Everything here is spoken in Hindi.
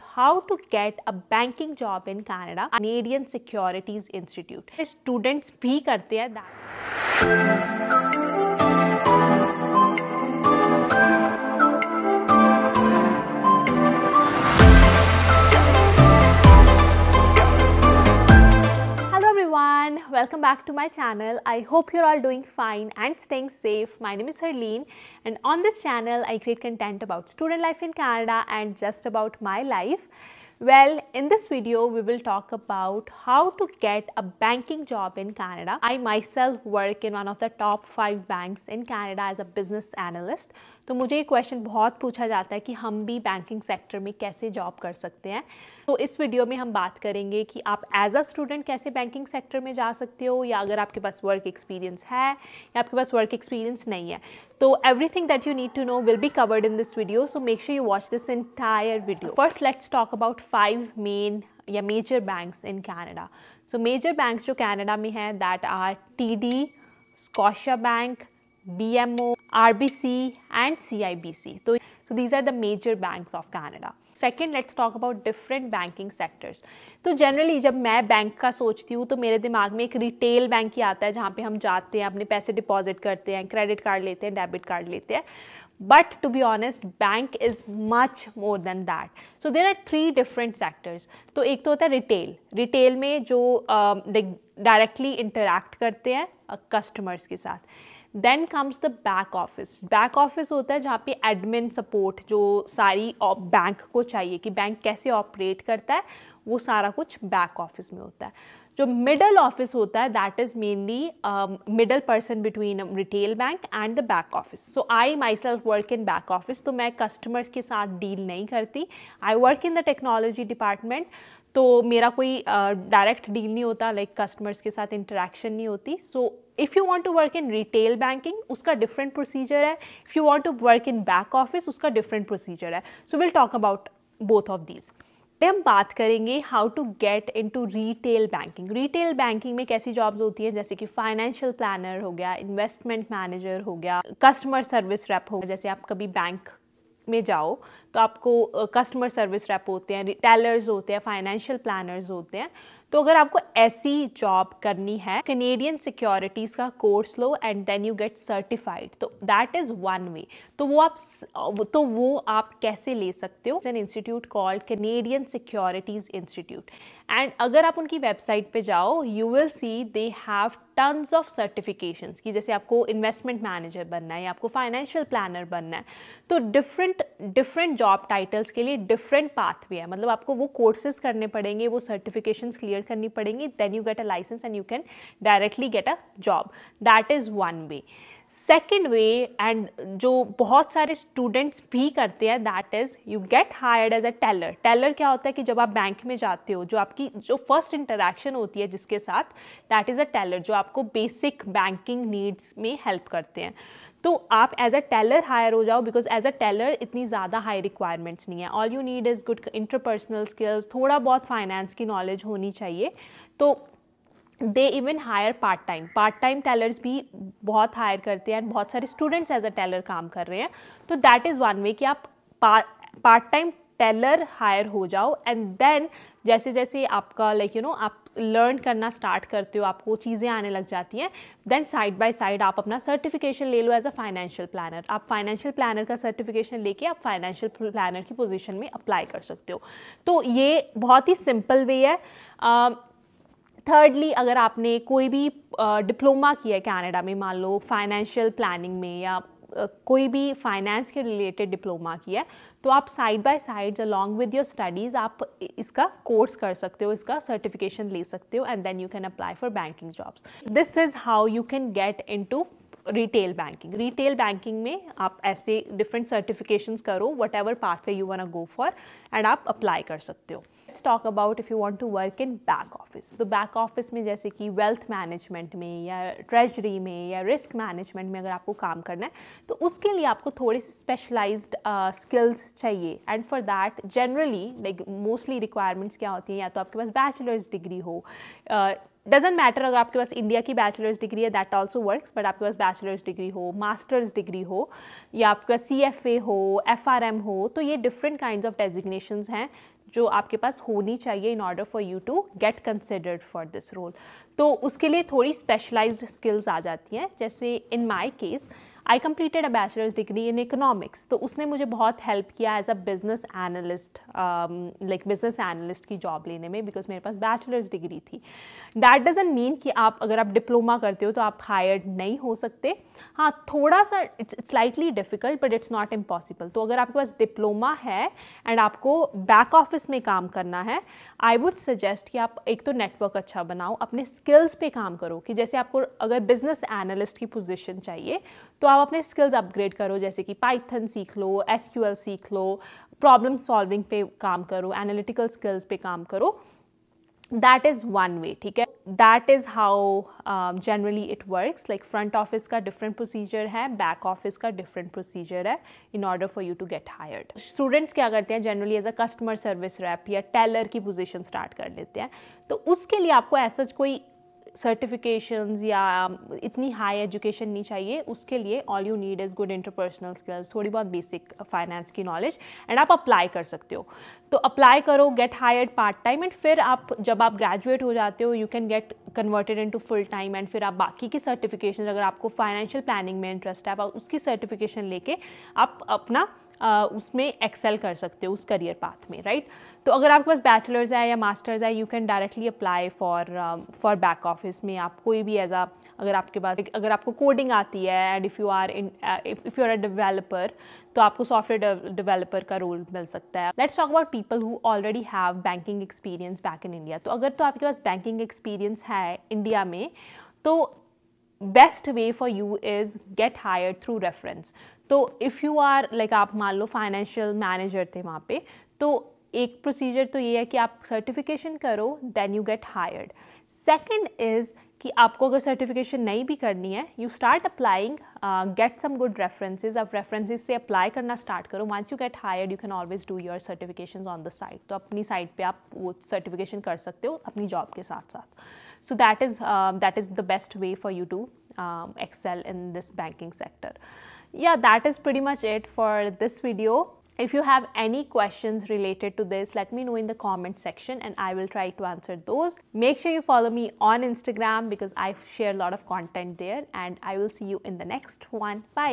how to get a banking job in Canada Canadian Securities Institute students भी करते हैं that Hello everyone, welcome back to my channel. I hope you're all doing fine and staying safe. My name is Harleen and on this channel I create content about student life in Canada and just about my life. Well, in this video we will talk about how to get a banking job in Canada. I myself work in one of the top 5 banks in Canada as a business analyst. तो मुझे ये क्वेश्चन बहुत पूछा जाता है कि हम भी बैंकिंग सेक्टर में कैसे जॉब कर सकते हैं तो इस वीडियो में हम बात करेंगे कि आप एज अ स्टूडेंट कैसे बैंकिंग सेक्टर में जा सकते हो या अगर आपके पास वर्क एक्सपीरियंस है या आपके पास वर्क एक्सपीरियंस नहीं है तो everything that you need to know will be covered in this video so make sure you watch this entire video first let's talk about five main या major banks in Canada so major banks जो कैनेडा में है that are T D Scotiabank BMO, RBC and CIBC. So, so these are the major banks of Canada. Second let's talk about different banking sectors तो जनरली जब मैं बैंक का सोचती हूँ तो मेरे दिमाग में एक रिटेल बैंक ही आता है जहाँ पे हम जाते हैं अपने पैसे डिपॉजिट करते हैं क्रेडिट कार्ड लेते हैं डेबिट कार्ड लेते हैं. But to be honest bank is much more than that so there are three different sectors तो एक तो होता है रिटेल रिटेल में जो डायरेक्टली uh, इंटरेक्ट करते हैं कस्टमर्स के साथ. Then comes the back office back office होता है जहाँ पे एडमिन सपोर्ट जो सारी बैंक को चाहिए कि बैंक कैसे ऑपरेट करता है, वो सारा कुछ बैक ऑफ़िस में होता है। जो मिडल ऑफ़िस होता है that is mainly middle person between retail bank and the back office so I myself work in back office तो मैं कस्टमर्स के साथ डील नहीं करती। I work in the technology department तो मेरा कोई डायरेक्ट डील नहीं होता लाइक कस्टमर्स के साथ इंटरेक्शन नहीं होती। So if you want to work in retail banking उसका डिफरेंट प्रोसीजर है। If you want to work in back office उसका डिफरेंट प्रोसीजर है। So will talk about both of these पे हम बात करेंगे how to get into retail banking retail banking में कैसी जॉब्स होती हैं? जैसे कि फाइनेंशियल प्लानर हो गया इन्वेस्टमेंट मैनेजर हो गया कस्टमर सर्विस रेप हो गया। जैसे आप कभी बैंक में जाओ तो आपको कस्टमर सर्विस रैप होते हैं रिटेलर्स होते हैं फाइनेंशियल प्लानर्स होते हैं तो अगर आपको ऐसी जॉब करनी है कनेडियन सिक्योरिटीज़ का course low and then you get certified तो दैट इज़ वन वे तो वो आप तो वो आप कैसे ले सकते हो? An institute called Canadian securities institute and अगर आप उनकी वेबसाइट पे जाओ you will see they have tons of certifications कि जैसे आपको इन्वेस्टमेंट मैनेजर बनना है या आपको फाइनेंशियल प्लानर बनना है। तो डिफरेंट डिफरेंट जॉब टाइटल्स के लिए डिफरेंट पाथवे है। मतलब आपको वो कोर्सेज करने पड़ेंगे, वो सर्टिफिकेशंस क्लियर करनी पड़ेंगी then you get a license and you can directly get a job that is one way second way and जो बहुत सारे स्टूडेंट्स भी करते हैं that is you get hired as a teller teller क्या होता है कि जब आप बैंक में जाते हो, जो आपकी जो फ़र्स्ट इंटरेक्शन होती है जिसके साथ दैट इज़ अ टेलर जो आपको बेसिक बैंकिंग नीड्स में हेल्प करते हैं. तो आप एज अ टेलर हायर हो जाओ बिकॉज़ एज अ टेलर इतनी ज़्यादा हाई रिक्वायरमेंट्स नहीं है। All you need is good interpersonal skills थोड़ा बहुत फाइनेंस की नॉलेज होनी चाहिए। तो they even hire part time part time tellers भी बहुत हायर करते हैं एंड बहुत सारे स्टूडेंट्स एज अ टेलर काम कर रहे हैं। तो दैट इज़ वन वे कि आप पार्ट टाइम टेलर हायर हो जाओ। एंड देन जैसे जैसे आपका लाइक यू नो आप लर्न करना स्टार्ट करते हो, आपको चीज़ें आने लग जाती हैं देन साइड बाय साइड आप अपना सर्टिफिकेशन ले लो एज अ फाइनेंशियल प्लानर आप फाइनेंशियल प्लानर का सर्टिफिकेशन लेके आप फाइनेंशियल प्लानर की पोजीशन में अप्लाई कर सकते हो। तो ये बहुत ही सिंपल वे है। थर्डली अगर आपने कोई भी डिप्लोमा किया है कनाडा में, मान लो फाइनेंशियल प्लानिंग में या कोई भी फाइनेंस के रिलेटेड डिप्लोमा किया है तो आप side by side along with your studies आप इसका कोर्स कर सकते हो, इसका सर्टिफिकेशन ले सकते हो and then you can apply for banking jobs this is how you can get into retail banking retail banking में आप ऐसे डिफरेंट सर्टिफिकेशंस करो whatever pathway you want go for and आप अप्लाई कर सकते हो. Let's talk about if you want to work in back office तो बैक ऑफ़िस में जैसे कि वेल्थ मैनेजमेंट में या ट्रेजरी में या रिस्क मैनेजमेंट में अगर आपको काम करना है तो उसके लिए आपको थोड़े से स्पेशलाइज्ड स्किल्स चाहिए। And for that generally like mostly requirements क्या होती हैं? या तो आपके पास बैचलर्स डिग्री हो डजेंट मैटर अगर आपके पास इंडिया की बैचलर्स डिग्री है दैट ऑल्सो वर्क्स बट आपके पास बैचलर्स डिग्री हो मास्टर्स डिग्री हो, या आपके पास सी एफ़ ए हो एफ़ आर एम हो तो ये डिफरेंट काइंड ऑफ़ डेजिग्नेशन हैं। जो आपके पास होनी चाहिए in order for you to get considered for this role तो उसके लिए थोड़ी स्पेशलाइज्ड स्किल्स आ जाती हैं। जैसे in my case I completed a bachelor's degree in economics तो उसने मुझे बहुत हेल्प किया as a business analyst like business analyst की जॉब लेने में बिकॉज़ मेरे पास बैचलर्स डिग्री थी। दैट डजेंट मीन कि आप, अगर आप डिप्लोमा करते हो तो आप हायर्ड नहीं हो सकते। हाँ थोड़ा सा it's slightly difficult but it's not impossible तो अगर आपके पास डिप्लोमा है एंड आपको बैक ऑफ़िस में काम करना है आई वुड सजेस्ट कि आप एक तो नेटवर्क अच्छा बनाओ, अपने स्किल्स पे काम करो कि जैसे आपको अगर बिज़नेस एनालिस्ट की पोजीशन चाहिए तो आप अपने स्किल्स अपग्रेड करो, जैसे कि पाइथन सीख लो एस सीख लो प्रॉब्लम सॉल्विंग पे काम करो एनालिटिकल स्किल्स पे काम करो। दैट इज़ वन वे ठीक है? That is how generally it works like front office का डिफरेंट प्रोसीजर है बैक ऑफ़िस का डिफरेंट प्रोसीजर है in order for you to get hired students क्या करते हैं? Generally as a customer service rep या टेलर की पोजीशन स्टार्ट कर लेते हैं। तो उसके लिए आपको ऐसा कोई सर्टिफिकेशंस या इतनी हाई एजुकेशन नहीं चाहिए, उसके लिए all you need is good interpersonal skills थोड़ी बहुत बेसिक फाइनेंस की नॉलेज एंड आप अप्लाई कर सकते हो। तो अप्लाई करो get hired part time and फिर आप, जब आप ग्रेजुएट हो जाते हो you can get converted into full time and फिर आप बाकी की सर्टिफिकेशन अगर आपको फाइनेंशियल प्लानिंग में इंटरेस्ट है, आप उसकी सर्टिफिकेशन लेके आप अपना उसमें एक्सेल कर सकते हो उस करियर पाथ में राइट तो अगर आपके पास बैचलर्स है या मास्टर्स है you can directly apply for for back office में। आप कोई भी एज आ अगर आपके पास अगर आपको कोडिंग आती है and if you are in if you are a developer तो आपको सॉफ्टवेयर डेवलपर का रोल मिल सकता है। Let's talk about people who already have banking experience back in India तो अगर तो आपके पास बैंकिंग एक्सपीरियंस है इंडिया में तो best way for you is get hire through reference तो इफ़ यू आर लाइक आप मान लो फाइनेंशियल मैनेजर थे वहाँ पे तो एक प्रोसीजर तो ये है कि आप सर्टिफिकेशन करो then you get hired second is कि आपको अगर सर्टिफिकेशन नहीं भी करनी है you start applying get some good references आप रेफरेंसेज से अप्लाई करना स्टार्ट करो. Once you get hired you can always do your certification on the site तो अपनी साइट पे आप वो सर्टिफिकेशन कर सकते हो, अपनी जॉब के साथ साथ So that is um, that is the best way for you to um, excel in this banking sector. Yeah, that is pretty much it for this video. If you have any questions related to this, let me know in the comment section and I will try to answer those. Make sure you follow me on Instagram because I share a lot of content there and I will see you in the next one. Bye.